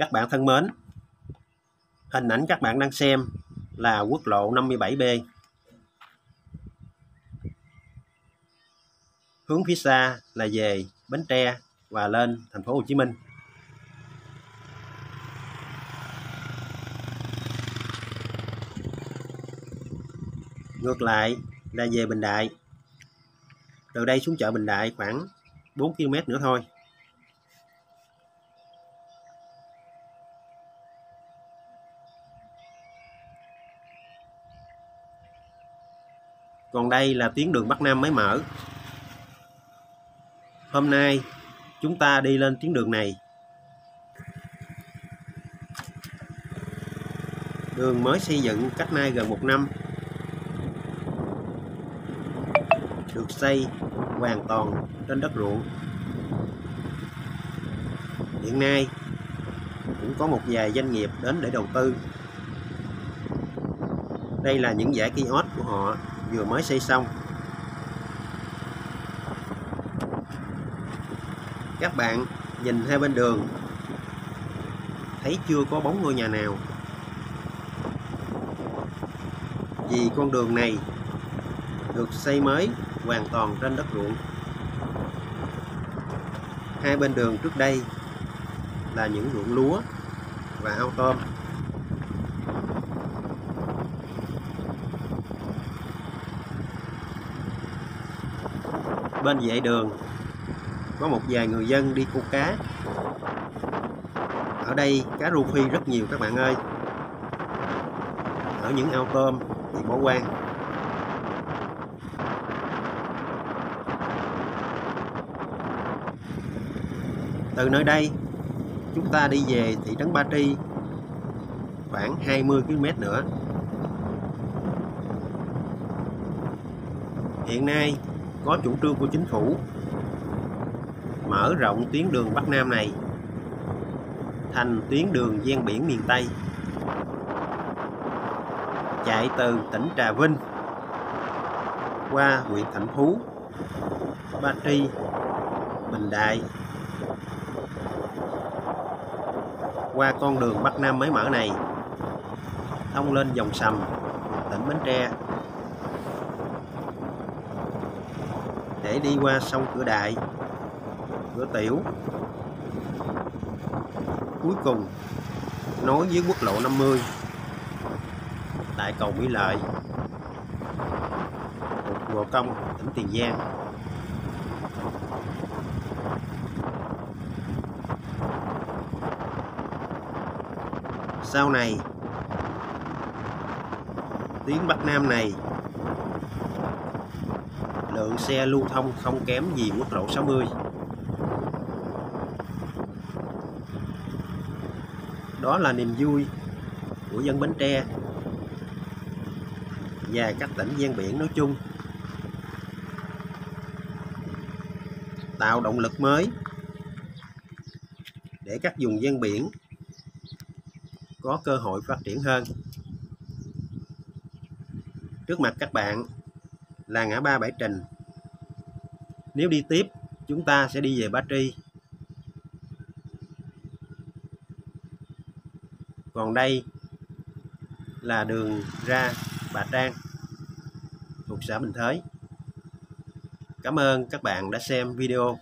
Các bạn thân mến, hình ảnh các bạn đang xem là quốc lộ 57B. Hướng phía xa là về Bến Tre và lên thành phố Hồ Chí Minh. Ngược lại là về Bình Đại. Từ đây xuống chợ Bình Đại khoảng 4 km nữa thôi. Còn đây là tuyến đường Bắc Nam mới mở. Hôm nay, chúng ta đi lên tuyến đường này. Đường mới xây dựng cách nay gần một năm. Được xây hoàn toàn trên đất ruộng. Hiện nay, cũng có một vài doanh nghiệp đến để đầu tư. Đây là những giải kiosk của họ vừa mới xây xong. Các bạn nhìn hai bên đường, thấy chưa có bóng ngôi nhà nào? Vì con đường này được xây mới hoàn toàn trên đất ruộng. Hai bên đường trước đây là những ruộng lúa và ao tôm. Bên vệ đường, có một vài người dân đi câu cá. Ở đây cá rô phi rất nhiều các bạn ơi. Ở những ao tôm thì bỏ quang từ nơi đây, chúng ta đi về thị trấn Ba Tri, khoảng 20 km nữa. Hiện nay có chủ trương của chính phủ mở rộng tuyến đường Bắc Nam này thành tuyến đường ven biển miền Tây chạy từ tỉnh Trà Vinh qua huyện Thạnh Phú, Ba Tri, Bình Đại qua con đường Bắc Nam mới mở này thông lên dòng sầm tỉnh Bến Tre. Để đi qua sông Cửa Đại, Cửa Tiểu. Cuối cùng nối với quốc lộ 50 tại cầu Mỹ Lợi, thuộc Gò Công, tỉnh Tiền Giang. Sau này, tuyến Bắc Nam này lượng xe lưu thông không kém gì quốc lộ 60 đó là niềm vui của dân Bến Tre và các tỉnh ven biển nói chung. Tạo động lực mới để các vùng ven biển có cơ hội phát triển hơn. Trước mặt các bạn là ngã ba Bãi Trình. Nếu đi tiếp, chúng ta sẽ đi về Ba Tri. Còn đây là đường ra Bà Trang thuộc xã Bình Thới. Cảm ơn các bạn đã xem video.